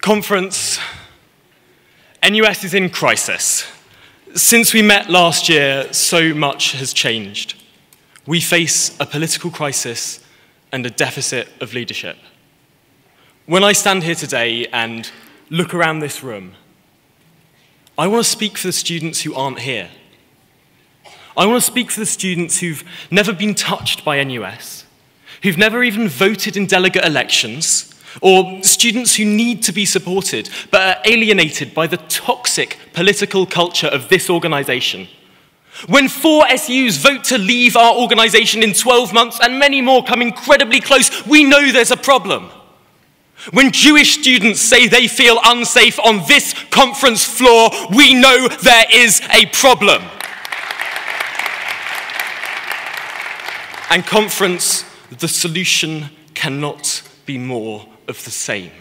Conference, NUS is in crisis. Since we met last year, so much has changed. We face a political crisis and a deficit of leadership. When I stand here today and look around this room, I want to speak for the students who aren't here. I want to speak for the students who've never been touched by NUS, who've never even voted in delegate elections, or students who need to be supported but are alienated by the toxic political culture of this organisation. When four SUs vote to leave our organisation in 12 months and many more come incredibly close, we know there's a problem. When Jewish students say they feel unsafe on this conference floor, we know there is a problem. And conference, the solution cannot be more of the same.